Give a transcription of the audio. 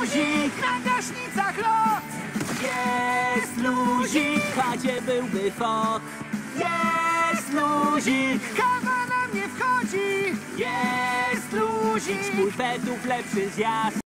luzik, Na gaśnicach lot! jest luzik, w chacie byłby fok. Jest luzik, Kawa na mnie wchodzi! jest luzik, mój pedów lepszy zjazd.